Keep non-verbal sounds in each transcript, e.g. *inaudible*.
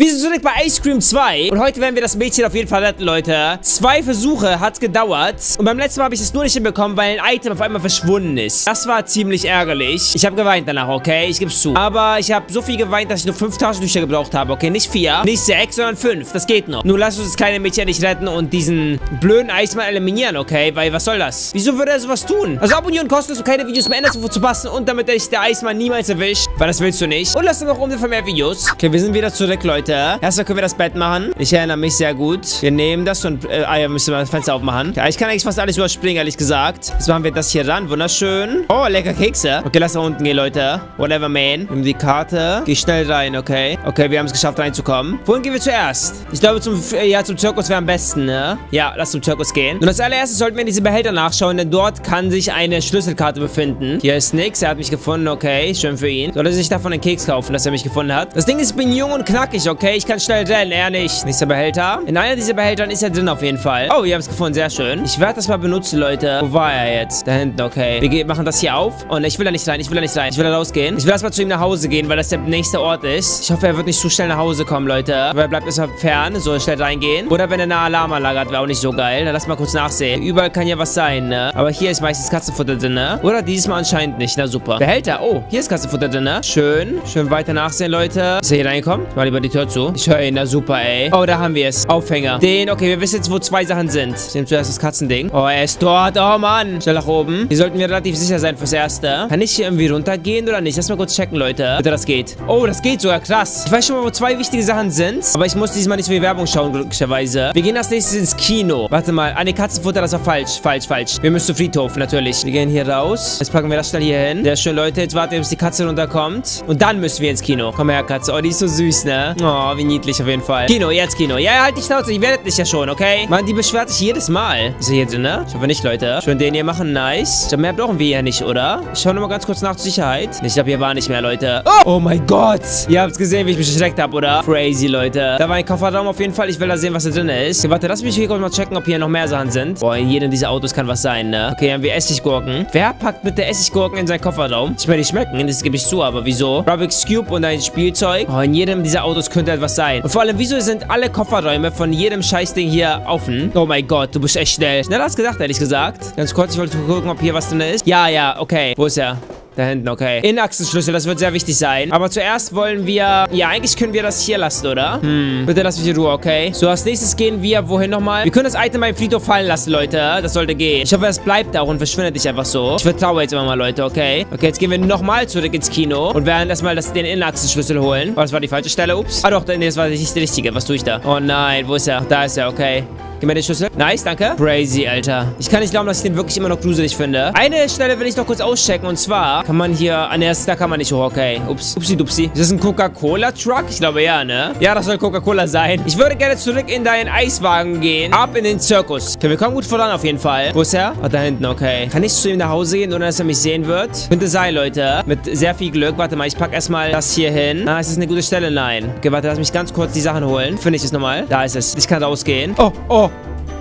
Wir sind zurück bei Ice Cream 2 und heute werden wir das Mädchen auf jeden Fall retten, Leute. Zwei Versuche hat gedauert und beim letzten Mal habe ich es nur nicht hinbekommen, weil ein Item auf einmal verschwunden ist. Das war ziemlich ärgerlich. Ich habe geweint danach, okay? Ich gebe es zu. Aber ich habe so viel geweint, dass ich nur fünf Taschentücher gebraucht habe, okay? Nicht vier, nicht sechs, sondern fünf. Das geht noch. Nur lass uns das kleine Mädchen nicht retten und diesen blöden Eismann eliminieren, okay? Weil was soll das? Wieso würde er sowas tun? Also abonnieren kostenlos, um keine Videos mehr ändern zu passen und damit dich der Eismann niemals erwischt. Weil das willst du nicht. Und lass uns noch um für mehr Videos. Okay, wir sind wieder zurück, Leute. Erstmal können wir das Bett machen. Ich erinnere mich sehr gut. Wir nehmen das und... Äh, ah ja, müssen wir das Fenster aufmachen. Ja, ich kann eigentlich fast alles überspringen, ehrlich gesagt. Jetzt machen wir das hier ran. Wunderschön. Oh, lecker Kekse. Okay, lass nach unten gehen, Leute. Whatever, man. Nimm die Karte. Geh schnell rein, okay? Okay, wir haben es geschafft, reinzukommen. Wohin gehen wir zuerst? Ich glaube, zum, ja, zum Zirkus wäre am besten, ne? Ja, lass zum Zirkus gehen. Und als allererstes sollten wir in diese Behälter nachschauen, denn dort kann sich eine Schlüsselkarte befinden. Hier ist nix. Er hat mich gefunden, okay. Schön für ihn. Soll er sich davon einen Keks kaufen, dass er mich gefunden hat? Das Ding ist, ich bin jung und knackig, okay? Ich kann schnell rennen, er nicht. Nächster Behälter. In einer dieser Behältern ist er drin auf jeden Fall. Oh, wir haben es gefunden, sehr schön. Ich werde das mal benutzen, Leute. Wo war er jetzt? Da hinten, okay. Wir machen das hier auf. Und ich will da nicht rein, ich will da nicht rein. Ich will da rausgehen. Ich will erstmal zu ihm nach Hause gehen, weil das der nächste Ort ist. Ich hoffe, er wird nicht zu schnell nach Hause kommen, Leute. Aber er bleibt erstmal fern, so schnell reingehen. Oder wenn er eine Alarmanlage hat, wäre auch nicht so geil. Dann lass mal kurz nachsehen. Überall kann ja was sein, ne? Aber hier ist meistens Katzenfutter drin, ne? Oder dieses Mal anscheinend nicht. Na super. Behälter. Oh, hier ist Katzenfutter drin, ne? Schön. Schön weiter nachsehen, Leute. Ist er hier reinkommen? Ich mach lieber die Tür zu. Ich höre ihn. Na super, ey. Oh, da haben wir es. Aufhänger. Den. Okay, wir wissen jetzt, wo zwei Sachen sind. Ich nehme zuerst das Katzending. Oh, er ist dort. Oh, Mann. Schnell nach oben. Hier sollten wir relativ sicher sein fürs Erste. Kann ich hier irgendwie runtergehen oder nicht? Lass mal kurz checken, Leute. Bitte, das geht. Oh, das geht sogar. Krass. Ich weiß schon mal, wo zwei wichtige Sachen sind. Aber ich muss diesmal nicht so viel Werbung schauen, glücklicherweise. Wir gehen als nächstes ins Kino. Warte mal. Ah, ne, Katzenfutter, das war falsch. Falsch, falsch. Wir müssen zum Friedhof, natürlich. Wir gehen hier raus. Jetzt packen wir das schnell hier hin. Sehr schön, Leute. Jetzt warten wir, bis die Katze runterkommt. Und dann müssen wir ins Kino. Komm her, Katze. Oh, die ist so süß, ne? Oh, wie niedlich auf jeden Fall. Kino, jetzt Kino. Ja, halt die Schnauze. Ich werde dich ja schon, okay? Mann, die beschwert sich jedes Mal. Ist er hier drin, ne? Ich hoffe nicht, Leute. Schön den hier machen. Nice. Ich glaube, mehr brauchen wir ja nicht, oder? Ich schaue nochmal ganz kurz nach zur Sicherheit. Ich glaube, hier war nicht mehr, Leute. Oh, oh mein Gott. Ihr habt gesehen, wie ich mich erschreckt habe, oder? Crazy, Leute. Da war ein Kofferraum auf jeden Fall. Ich will da sehen, was da drin ist. Okay, warte, lass mich hier kurz mal checken, ob hier noch mehr Sachen sind. Boah, in jedem dieser Autos kann was sein, ne? Okay, haben wir Essiggurken. Wer packt bitte Essiggurken in seinen Kofferraum? Ich meine, die schmecken. Das gebe ich zu, aber wieso? Rubik's Cube und ein Spielzeug. Oh, in jedem dieser Autos könnte etwas sein. Und vor allem, wieso sind alle Kofferräume von jedem Scheißding hier offen? Oh mein Gott, du bist echt schnell. Schneller als gedacht, ehrlich gesagt. Ganz kurz, ich wollte gucken, ob hier was drin ist. Ja, ja, okay. Wo ist er? Da hinten, okay. Innenachsenschlüssel, das wird sehr wichtig sein. Aber zuerst wollen wir... Ja, eigentlich können wir das hier lassen, oder? Hm. Bitte lass mich in Ruhe, okay? So, als nächstes gehen wir... Wohin nochmal? Wir können das Item beim Friedhof fallen lassen, Leute. Das sollte gehen. Ich hoffe, es bleibt da und verschwindet nicht einfach so. Ich vertraue jetzt immer mal, Leute, okay? Okay, jetzt gehen wir nochmal zurück ins Kino und werden erstmal das, den Innenachsenschlüssel holen. Oh, das war die falsche Stelle. Ups. Ah, doch, nee, das war nicht die richtige. Was tue ich da? Oh nein, wo ist er? Da ist er, okay. Gib mir den Schlüssel. Nice, danke. Crazy, Alter. Ich kann nicht glauben, dass ich den wirklich immer noch gruselig finde. Eine Stelle will ich noch kurz auschecken. Und zwar kann man hier... Ah, ne, da kann man nicht hoch. Okay. Ups. Upsi, dupsi. Ist das ein Coca-Cola-Truck? Ich glaube, ja, ne? Ja, das soll Coca-Cola sein. Ich würde gerne zurück in deinen Eiswagen gehen. Ab in den Zirkus. Okay, wir kommen gut voran auf jeden Fall. Wo ist er? Ah, da hinten, okay. Kann ich zu ihm nach Hause gehen, ohne dass er mich sehen wird? Könnte sein, Leute. Mit sehr viel Glück. Warte mal, ich packe erstmal das hier hin. Ah, ist das eine gute Stelle? Nein. Okay, warte, lass mich ganz kurz die Sachen holen. Finde ich es nochmal. Da ist es. Ich kann rausgehen. Oh, oh.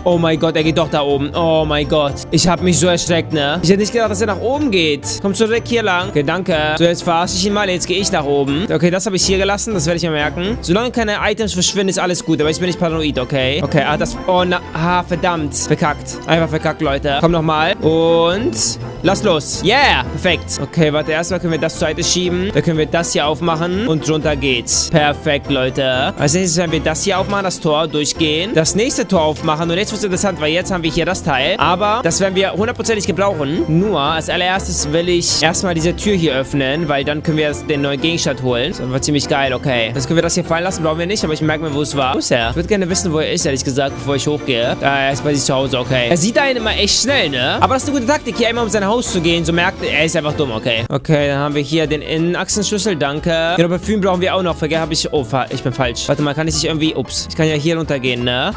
Oh mein Gott, er geht doch da oben. Oh mein Gott. Ich habe mich so erschreckt, ne? Ich hätte nicht gedacht, dass er nach oben geht. Komm zurück hier lang. Okay, danke. So, jetzt verarsche ich ihn mal. Jetzt gehe ich nach oben. Okay, das habe ich hier gelassen. Das werde ich mir merken. Solange keine Items verschwinden, ist alles gut. Aber ich bin nicht paranoid, okay? Okay, ah, das... Oh, na... Ah, verdammt. Verkackt. Einfach verkackt, Leute. Komm nochmal. Und... Lass los. Yeah. Perfekt. Okay, warte. Erstmal können wir das zur Seite schieben. Dann können wir das hier aufmachen. Und drunter geht's. Perfekt, Leute. Als nächstes werden wir das hier aufmachen, das Tor. Durchgehen. Das nächste Tor aufmachen. Und jetzt wird es interessant, weil jetzt haben wir hier das Teil. Aber das werden wir hundertprozentig gebrauchen. Nur, als allererstes will ich erstmal diese Tür hier öffnen, weil dann können wir den neuen Gegenstand holen. Das war ziemlich geil, okay. Jetzt können wir das hier fallen lassen, brauchen wir nicht, aber ich merke mir, wo es war. Wo ist er? Ich würde gerne wissen, wo er ist, ehrlich gesagt, bevor ich hochgehe. Da, er ist bei sich zu Hause, okay. Er sieht einen immer echt schnell, ne? Aber das ist eine gute Taktik, hier einmal um sein Haus zu gehen. So merkt er, er ist einfach dumm, okay. Okay, dann haben wir hier den Innenachsenschlüssel, danke. Genau, Parfüm brauchen wir auch noch. Vergessen habe ich... Oh, ich bin falsch. Warte mal, kann ich nicht irgendwie... Ups. Ich kann ja hier runtergehen, ne?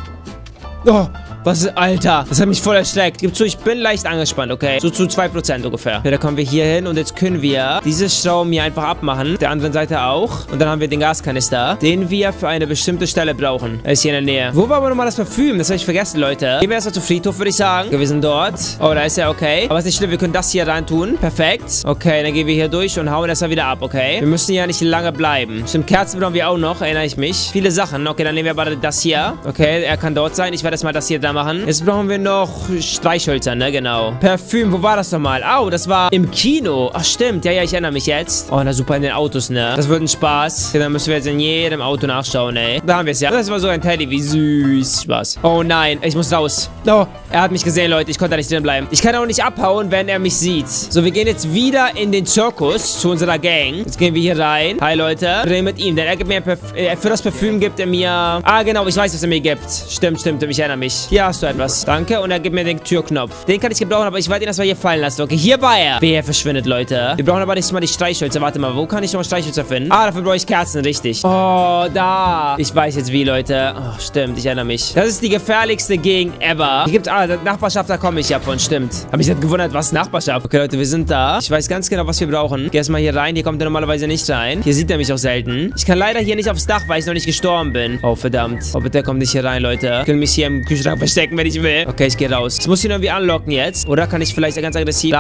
Oh, Was, Alter, das hat mich voll erschreckt. Gib zu, ich bin leicht angespannt, okay? So zu 2% ungefähr. Ja, da kommen wir hier hin und jetzt können wir diese Schrauben hier einfach abmachen. Der anderen Seite auch. Und dann haben wir den Gaskanister, den wir für eine bestimmte Stelle brauchen. Er ist hier in der Nähe. Wo war aber nochmal das Parfüm? Das habe ich vergessen, Leute. Gehen wir erstmal zum Friedhof, würde ich sagen. Wir sind dort. Oh, da ist er, okay. Aber ist nicht schlimm, wir können das hier rein tun. Perfekt. Okay, dann gehen wir hier durch und hauen das mal wieder ab, okay? Wir müssen ja nicht lange bleiben. Stimmt, Kerzen brauchen wir auch noch, erinnere ich mich. Viele Sachen. Okay, dann nehmen wir aber das hier. Okay, er kann dort sein. Ich werde erstmal das hier da machen. Jetzt brauchen wir noch Streichhölzer, ne? Genau. Parfüm, wo war das nochmal? Au, oh, das war im Kino. Ach, stimmt. Ja, ja, ich erinnere mich jetzt. Oh, na super, in den Autos, ne? Das wird ein Spaß. Okay, dann müssen wir jetzt in jedem Auto nachschauen, ey. Da haben wir es ja. Das war so ein Teddy. Wie süß. Spaß. Oh nein, ich muss raus. Oh, er hat mich gesehen, Leute. Ich konnte da nicht drin bleiben. Ich kann auch nicht abhauen, wenn er mich sieht. So, wir gehen jetzt wieder in den Zirkus zu unserer Gang. Jetzt gehen wir hier rein. Hi, Leute. Reden mit ihm, denn er gibt mir Perf äh, für das Parfüm gibt er mir... Ah, genau, ich weiß, was er mir gibt. Stimmt, stimmt, ich erinnere mich. Hier hast du etwas. Danke. Und er gibt mir den Türknopf. Den kann ich gebrauchen, aber ich werde ihn erstmal hier fallen lassen. Okay, hier war er. Wer verschwindet, Leute. Wir brauchen aber nicht mal die Streichhölzer. Warte mal, wo kann ich nochmal Streichhölzer finden? Ah, dafür brauche ich Kerzen, richtig. Oh, da. Ich weiß jetzt wie, Leute. Oh, stimmt, ich erinnere mich. Das ist die gefährlichste Gegend ever. Hier gibt es... Ah, Nachbarschaft, da komme ich ja von, stimmt. Hab mich jetzt gewundert, was Nachbarschaft. Okay, Leute, wir sind da. Ich weiß ganz genau, was wir brauchen. Geh erstmal hier rein. Hier kommt er normalerweise nicht rein. Hier sieht er mich auch selten. Ich kann leider hier nicht aufs Dach, weil ich noch nicht gestorben bin. Oh, verdammt. Oh, bitte kommt nicht hier rein, Leute. Ich kann mich hier im Kühlschrank verstecken, wenn ich will. Okay, ich gehe raus. Ich muss ihn irgendwie anlocken jetzt. Oder kann ich vielleicht ganz aggressiv...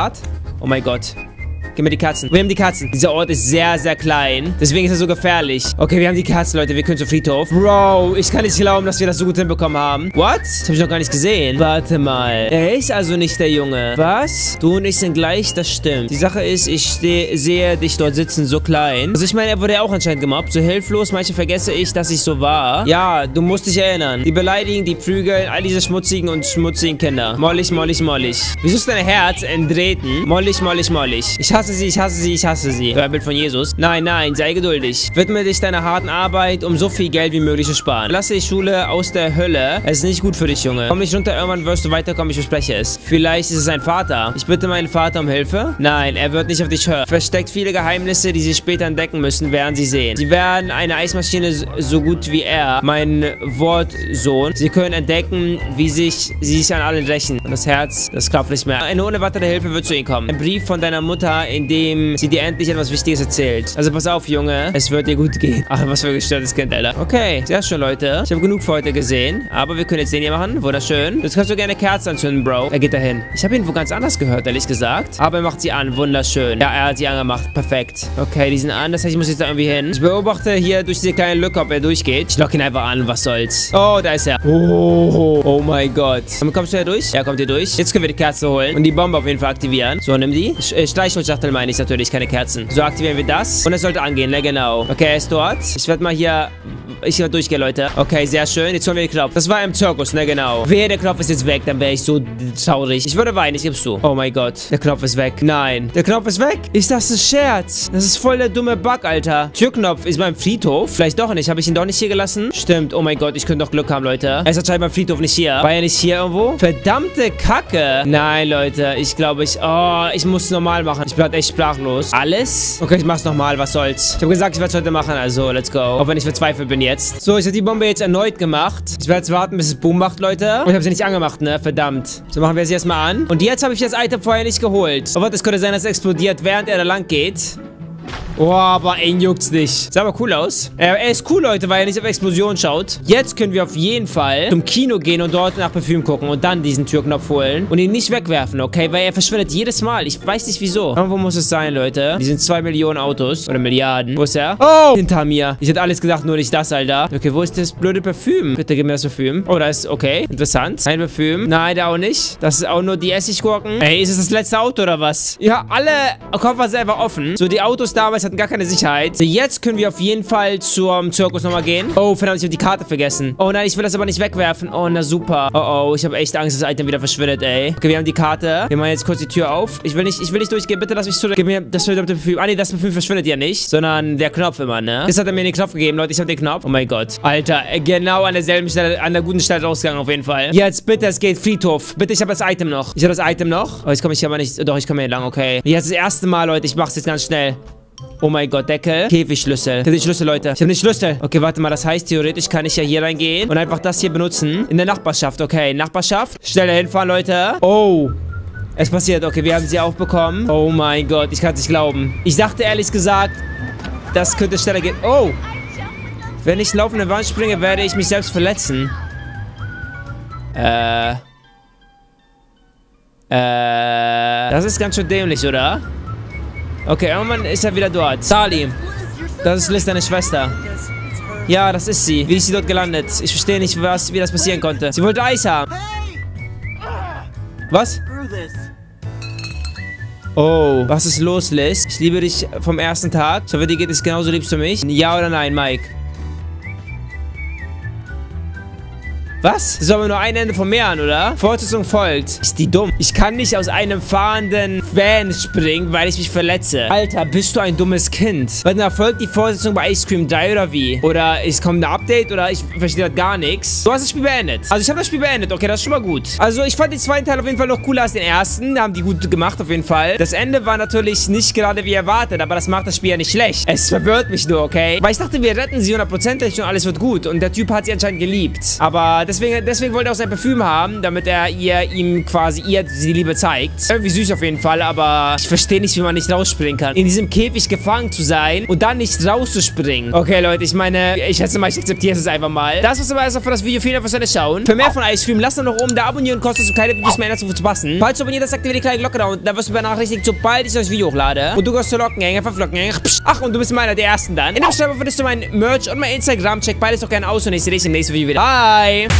Oh mein Gott. Gib mir die Katzen. Wir haben die Katzen. Dieser Ort ist sehr, sehr klein. Deswegen ist er so gefährlich. Okay, wir haben die Katzen, Leute. Wir können zum Friedhof. Bro, ich kann nicht glauben, dass wir das so gut hinbekommen haben. What? Das habe ich noch gar nicht gesehen. Warte mal. Er ist also nicht der Junge. Was? Du und ich sind gleich, das stimmt. Die Sache ist, ich sehe dich dort sitzen, so klein. Also ich meine, er wurde ja auch anscheinend gemobbt. So hilflos. Manche vergesse ich, dass ich so war. Ja, du musst dich erinnern. Die beleidigen, die prügeln, all diese schmutzigen und schmutzigen Kinder. Mollig, mollig, mollig. Wieso ist dein Herz enttreten? Mollig, mollig, mollig. Ich hasse hasse sie, ich hasse sie, ich hasse sie. Ein Bild von Jesus. Nein, nein, sei geduldig. Widme dich deiner harten Arbeit, um so viel Geld wie möglich zu sparen. Lasse die Schule aus der Hölle. Es ist nicht gut für dich, Junge. Komm nicht runter, irgendwann wirst du weiterkommen, ich verspreche es. Vielleicht ist es sein Vater. Ich bitte meinen Vater um Hilfe? Nein, er wird nicht auf dich hören. Versteckt viele Geheimnisse, die sie später entdecken müssen, werden sie sehen. Sie werden eine Eismaschine so gut wie er, mein Wortsohn. Sie können entdecken, wie sich sie sich an allen rächen. Und das Herz, das klopft nicht mehr. Eine unerwartete Hilfe wird zu ihnen kommen. Ein Brief von deiner Mutter, in dem sie dir endlich etwas Wichtiges erzählt. Also pass auf, Junge. Es wird dir gut gehen. *laughs* Ach, was für ein gestörtes Kind, Alter. Okay, sehr schön, Leute. Ich habe genug für heute gesehen. Aber wir können jetzt den hier machen. Wunderschön. Jetzt kannst du gerne Kerzen anzünden, Bro. Er geht dahin. Ich habe ihn wo ganz anders gehört, ehrlich gesagt. Aber er macht sie an. Wunderschön. Ja, er hat sie angemacht. Perfekt. Okay, die sind an. Das heißt, ich muss jetzt da irgendwie hin. Ich beobachte hier durch diese kleine Lücke, ob er durchgeht. Ich lock ihn einfach an. Was soll's? Oh, da ist er. Oh, oh mein Gott. Kommst du hier durch? Ja, kommt hier durch. Jetzt können wir die Kerze holen und die Bombe auf jeden Fall aktivieren. So, nimm die. Äh, Streichholzschachtel meine ich natürlich, keine Kerzen. So aktivieren wir das. Und es sollte angehen, ne? Genau. Okay, er ist dort. Ich werde mal hier... Ich werde durchgehen, Leute. Okay, sehr schön. Jetzt holen wir den Knopf. Das war im Zirkus, ne? Genau. Wehe, der Knopf ist jetzt weg. Dann wäre ich so traurig. Ich würde weinen, ich gib's zu. Oh mein Gott. Der Knopf ist weg. Nein. Der Knopf ist weg. Ist das ein Scherz? Das ist voll der dumme Bug, Alter. Türknopf ist beim Friedhof. Vielleicht doch nicht. Habe ich ihn doch nicht hier gelassen? Stimmt. Oh mein Gott, ich könnte doch Glück haben, Leute. Er ist anscheinend beim Friedhof nicht hier. War er nicht hier irgendwo? Verdammte Kacke. Nein, Leute. Ich glaube, ich... Oh, ich muss es normal machen. Ich bin halt echt sprachlos. Alles? Okay, ich mach's nochmal, was soll's. Ich habe gesagt, ich werde es heute machen, also let's go. Auch wenn ich verzweifelt bin jetzt. So, ich habe die Bombe jetzt erneut gemacht. Ich werde jetzt warten, bis es Boom macht, Leute. Und ich habe sie nicht angemacht, ne? Verdammt. So machen wir sie erstmal an. Und jetzt habe ich das Item vorher nicht geholt. Aber es könnte sein, dass es explodiert, während er da lang geht. Oh, aber ihn juckt's nicht. Sah aber cool aus. Er, er ist cool, Leute, weil er nicht auf Explosion schaut. Jetzt können wir auf jeden Fall zum Kino gehen und dort nach Parfüm gucken und dann diesen Türknopf holen und ihn nicht wegwerfen, okay? Weil er verschwindet jedes Mal. Ich weiß nicht, wieso. Irgendwo muss es sein, Leute. Die sind zwei Millionen Autos. Oder Milliarden. Wo ist er? Oh! Hinter mir. Ich hätte alles gedacht, nur nicht das, Alter. Okay, wo ist das blöde Parfüm? Bitte gib mir das Parfüm. Oh, da ist, okay. Interessant. Ein Parfüm. Nein, da auch nicht. Das ist auch nur die Essiggurken. Ey, ist es das letzte Auto oder was? Ja, alle Koffer sind einfach offen. So, die Autos damals Damals hatten gar keine Sicherheit. So, jetzt können wir auf jeden Fall zum Zirkus nochmal gehen. Oh, verdammt, ich habe die Karte vergessen. Oh nein, ich will das aber nicht wegwerfen. Oh, na super. Oh, oh, ich habe echt Angst, dass das Item wieder verschwindet, ey. Okay, wir haben die Karte. Wir machen jetzt kurz die Tür auf. Ich will nicht, ich will nicht durchgehen. Bitte lass mich zurück. Gib mir das verdammte Parfüm. Ah, nee, das Parfüm verschwindet ja nicht. Sondern der Knopf immer, ne? Jetzt hat er mir den Knopf gegeben, Leute. Ich habe den Knopf. Oh mein Gott. Alter, äh, genau an derselben Stelle, an der guten Stelle rausgegangen auf jeden Fall. Jetzt bitte, es geht Friedhof. Bitte, ich habe das Item noch. Ich habe das Item noch. Oh, jetzt komme ich aber nicht. Doch, ich komme hier lang, okay. Jetzt das erste Mal, Leute. Ich mache es jetzt ganz schnell. Oh mein Gott, Deckel. Käfigschlüssel. Ich habe den Schlüssel, Leute. Ich habe den Schlüssel. Okay, warte mal. Das heißt, theoretisch kann ich ja hier reingehen und einfach das hier benutzen. In der Nachbarschaft. Okay, Nachbarschaft. Schnell hinfahren, Leute. Oh. Es passiert. Okay, wir haben sie aufbekommen. Oh mein Gott, ich kann es nicht glauben. Ich dachte ehrlich gesagt, das könnte schneller gehen. Oh. Wenn ich laufende Wand springe, werde ich mich selbst verletzen. Äh. Äh. Das ist ganz schön dämlich, oder? Okay, irgendwann ist er wieder dort. Sali. Das ist Liz, deine Schwester. Ja, das ist sie. Wie ist sie dort gelandet? Ich verstehe nicht, was, wie das passieren konnte. Sie wollte Eis haben. Was? Oh, was ist los, Liz? Ich liebe dich vom ersten Tag. Ich hoffe, dir geht es genauso liebst du mich. Ja oder nein, Mike? Was? Das ist aber nur ein Ende vom Meer an, oder? Fortsetzung folgt. Ist die dumm? Ich kann nicht aus einem fahrenden Van springen, weil ich mich verletze. Alter, bist du ein dummes Kind? Warte mal, folgt die Fortsetzung bei Ice Cream 3 oder wie? Oder es kommt ein Update oder ich verstehe das gar nichts. Du hast das Spiel beendet. Also ich habe das Spiel beendet. Okay, das ist schon mal gut. Also ich fand den zweiten Teil auf jeden Fall noch cooler als den ersten. Da haben die gut gemacht auf jeden Fall. Das Ende war natürlich nicht gerade wie erwartet, aber das macht das Spiel ja nicht schlecht. Es verwirrt mich nur, okay? Weil ich dachte, wir retten sie hundertprozentig und alles wird gut. Und der Typ hat sie anscheinend geliebt. Aber deswegen, deswegen wollte er auch sein Parfüm haben, damit er ihr ihm quasi ihr die Liebe zeigt. Irgendwie süß auf jeden Fall, aber ich verstehe nicht, wie man nicht rausspringen kann. In diesem Käfig gefangen zu sein und dann nicht rauszuspringen. Okay, Leute, ich meine, ich schätze mal, ich akzeptiere es einfach mal. Das war's aber erstmal für das Video. Vielen Dank fürs Schauen. Für mehr von Ice Cream, lasst doch noch oben da abonnieren, kostet so keine Videos mehr dazu zu passen. Falls du abonniert hast, aktiviere die kleine Glocke da unten. Da wirst du benachrichtigt, sobald ich das Video hochlade. Und du gehst zur Lockengänge, fünf Lockengänge. Ach, und du bist meiner der Ersten dann. In der Beschreibung findest du mein Merch und mein Instagram. Check beides doch gerne aus und ich sehe dich im nächsten Video wieder. Bye!